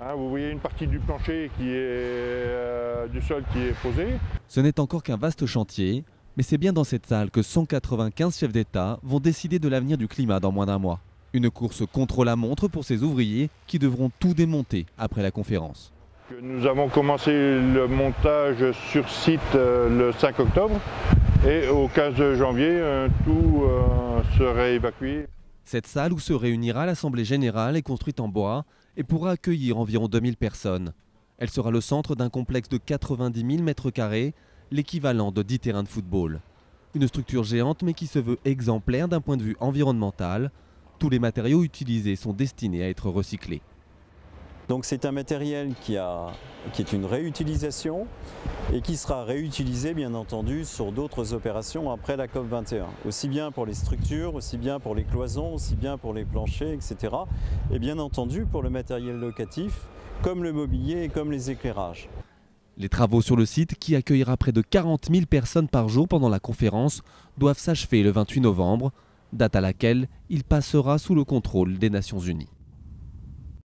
Hein, vous voyez une partie du plancher qui est euh, du sol qui est posée. Ce n'est encore qu'un vaste chantier, mais c'est bien dans cette salle que 195 chefs d'État vont décider de l'avenir du climat dans moins d'un mois. Une course contre la montre pour ces ouvriers qui devront tout démonter après la conférence. Nous avons commencé le montage sur site euh, le 5 octobre et au 15 janvier, euh, tout serait évacué. Cette salle où se réunira l'Assemblée générale est construite en bois et pourra accueillir environ 2000 personnes. Elle sera le centre d'un complexe de 90 000 mètres carrés, l'équivalent de 10 terrains de football. Une structure géante mais qui se veut exemplaire d'un point de vue environnemental. Tous les matériaux utilisés sont destinés à être recyclés. Donc c'est un matériel qui, est une réutilisation et qui sera réutilisé bien entendu sur d'autres opérations après la COP21. Aussi bien pour les structures, aussi bien pour les cloisons, aussi bien pour les planchers, etc. Et bien entendu pour le matériel locatif, comme le mobilier et comme les éclairages. Les travaux sur le site, qui accueillera près de 40 000 personnes par jour pendant la conférence, doivent s'achever le 28 novembre, date à laquelle il passera sous le contrôle des Nations Unies.